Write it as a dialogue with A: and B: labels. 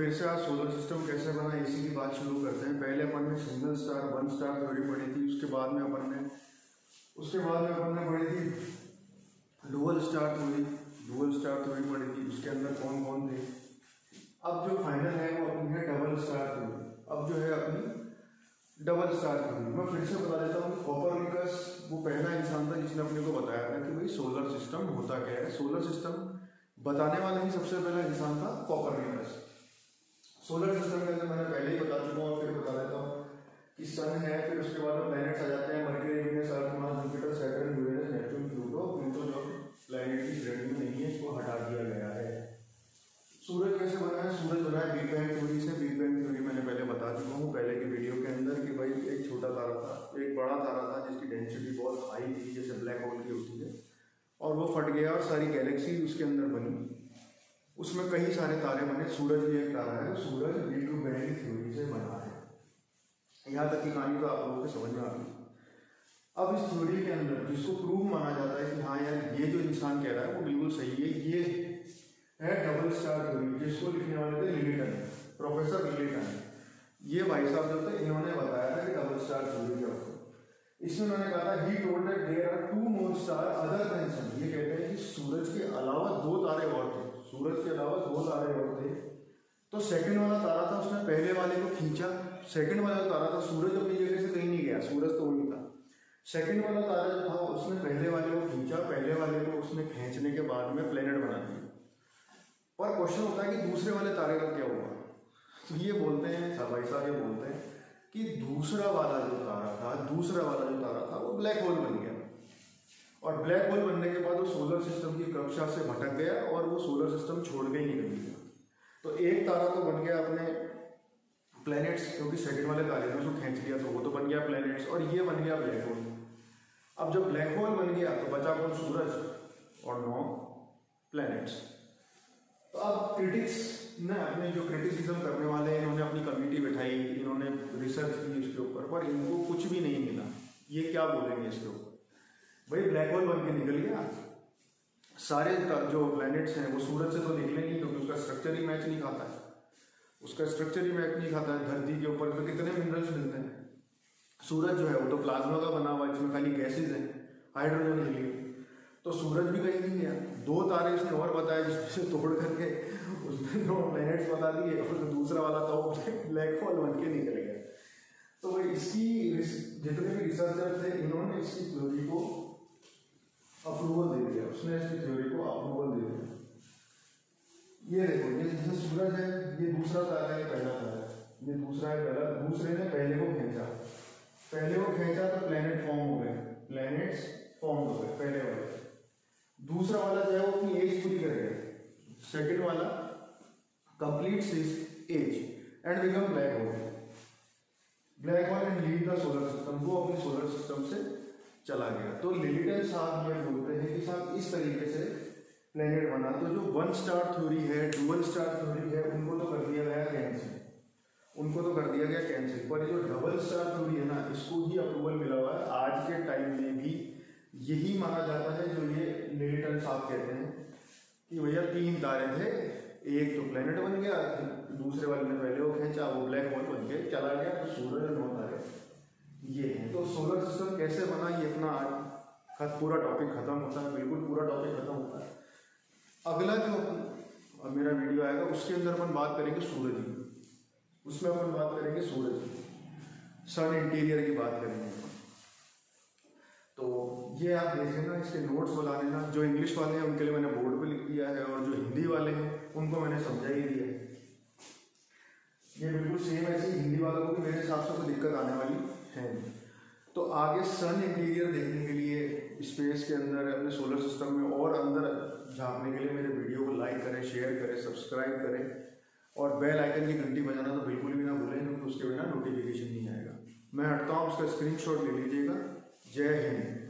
A: फिर से आज सोलर सिस्टम कैसे बना इसी की बात शुरू करते हैं। पहले अपन ने single star one star theory पढ़ी थी, उसके बाद में अपन ने, उसके बाद में अपन ने पढ़ी थी dual star theory dual star theory पढ़ी थी। उसके अंदर कौन कौन थे? अब जो फाइनल है, वो अपनी है डबल स्टार थ्योरी अब जो है अपनी डबल स्टार थ्योरी मैं फिर से बता देता हूँ कॉपरनिकस वो पहला इंसान था जिसने अपने को बताया था कि भाई सोलर सिस्टम होता क्या है। सोलर सिस्टम बताने वाला ही सबसे पहला इंसान था कॉपरनिकस सोलर सिस्टम के अंदर मैंने पहले ही बता चुका हूँ फिर बता देता हूँ कि सन है, फिर उसके बाद में प्लैनेट्स आ जाते हैं Mercury Venus Earth Mars Jupiter Saturn Uranus Neptune Pluto Pluto जो प्लैनेट की श्रेणी में नहीं है, इसको हटा दिया गया है। सूरज कैसे बना है? सूरज बना है बिग बैंग थ्योरी से। बिग बैंग थ्योरी मैंने पहले बता चुका हूँ, पहले की वीडियो के अंदर कि भाई एक छोटा तारा था, एक बड़ा तारा था, जिसकी डेंसिटी बहुत हाई थी, जैसे ब्लैक होल की होती है, और वो फट गया और सारी गैलेक्सी उसके अंदर बनी। उसमें कई सारे तारे बने, सूरज भी एक तारा है, सूरज बिग बैंग थ्योरी से बना है। यहाँ तक की कहानी तो आप लोगों को समझ में आ गई। अब इस थ्योरी के अंदर, जिसको प्रूव माना जाता है कि हाँ यार, ये जो इंसान कह रहा है, वो बिल्कुल सही है, ये है डबल स्टार थ्योरी जिसको लिखने वाले थे लिलिटन प्रोफेसर लिलिटन ये भाई साहब जो थे, इन्होंने बताया था कि डबल स्टार थ्योरी क्या होता है। इसमें उन्होंने कहा था he told that there are two more star other than sun ये कहते हैं कि सूरज के अलावा दो तारे और थे सूरज के अलावा दो तारे और थे तो सेकंड वाला तारा था, उसने पहले वाले को खींचा। सेकंड वाला तारा था, सूरज अपनी जगह से कहीं नहीं गया, सूरज तो वही था। सेकंड वाला तारा जो था, उसने पहले वाले को खींचा, पहले वाले को उसने खींचने के बाद में प्लेनेट बना दिया। और क्वेश्चन होता है कि दूसरे वाले तारे का क्या हुआ? तो ये बोलते हैं भाई साहब ये बोलते हैं कि दूसरा वाला जो तारा था, दूसरा वाला जो तारा था, वो ब्लैक होल बन गया। और ब्लैक होल बनने के बाद वो सोलर सिस्टम की कक्षा से भटक गया और वो सोलर सिस्टम छोड़ के ही निकल गया। तो एक तारा तो बन गया अपने प्लैनेट्स क्योंकि सेकंड वाले तारे ने उसको खींच लिया तो वो तो बन गया प्लैनेट्स और ये बन गया ब्लैक होल अब जब ब्लैक होल बन गया तो बचा कौन सूरज? और नौ प्लैनेट्स तो अब क्रिटिक्स ने अपने जो क्रिटिसिज्म करने वाले इन्होंने अपनी कमेटी बैठाई, इन्होंने रिसर्च की इसके ऊपर, पर इनको कुछ भी नहीं मिला। ये क्या बोलेंगे इसके ऊपर? भाई ब्लैक होल बन के निकल गया। सारे जो प्लैनेट्स हैं, वो सूरज से तो निकले नहीं उसका स्ट्रक्चर ही मैच नहीं खाता है। उसका स्ट्रक्चर ही मैच नहीं खाता है, धरती के ऊपर तो कितने मिनरल्स मिलते हैं। सूरज जो है, वो तो प्लाज्मा का बना हुआ है इसमें खाली गैसेज हैं हाइड्रोजन हीलियम तो सूरज भी कहीं नहीं गया। दो तारे इसने और बताया जिसमें तोड़ करके उसने दो प्लैनेट्स बता दिए और तो दूसरा वाला तो ब्लैक होल बन के निकल गया। तो इसकी जितने भी रिसर्चर थे, इन्होंने इसकी थ्योरी को अप्रूवल दे दिया। उसने इसकी थ्योरी को अप्रूवल दे दिया। ये देखो, ये जैसे सूरज है, ये दूसरा तारा है पहला तारा है। ये दूसरा है, पहला, दूसरे ने पहले को खींचा। पहले को खींचा तो प्लेनेट फॉर्म हो गए। प्लेनेट्स फॉर्म हो गए, पहले वाले। दूसरा वाला जो है वो अपनी एज पूरी कर गया। सेकंड वाला complete age and become black hole black hole and leave the solar system वो अपने सोलर सिस्टम से चला गया। तो लिलिटन साहब ये बोलते हैं कि साहब इस तरीके से प्लेनेट बना। तो जो वन स्टार थ्योरी है डुअल स्टार थ्योरी है, उनको तो कर दिया गया कैंसिल उनको तो कर दिया गया कैंसिल पर जो डबल स्टार थ्योरी है ना, इसको ही अप्रूवल मिला हुआ है। आज के टाइम में भी यही माना जाता है जो ये लिलिटन साहब कहते हैं कि भैया तीन तारे थे। एक तो प्लेनेट बन गया, दूसरे वाले ने पहले वो खींचा, वो ब्लैक होल बन के चला गया तो सूरज नौ तारे। ये है। तो सोलर सिस्टम कैसे बना, ये अपना आज पूरा टॉपिक खत्म होता है, बिल्कुल पूरा टॉपिक खत्म होता है। अगला जो मेरा वीडियो आएगा, उसके अंदर अपन बात करेंगे सूरज की। उसमें अपन बात करेंगे सूरज की। सन इंटीरियर की बात करेंगे तो ये आप देख लेना, इसके नोट्स बना लेना। जो इंग्लिश वाले हैं, उनके लिए मैंने बोर्ड पे लिख दिया है, और जो हिंदी वाले हैं, उनको मैंने समझा ही दिया है। ये बिल्कुल सेम ऐसे हिंदी वालों को भी मेरे हिसाब से कोई दिक्कत आने वाली है तो आगे सन इंटीरियर देखने के लिए स्पेस के अंदर, अपने सोलर सिस्टम में और अंदर झाँकने के लिए मेरे वीडियो को लाइक करें शेयर करें सब्सक्राइब करें और बेल आइकन की घंटी बजाना तो बिल्कुल भी ना भूलें, क्योंकि उसके बिना नोटिफिकेशन नहीं आएगा। मैं हटता हूँ, उसका स्क्रीनशॉट ले लीजिएगा। जय हिंद।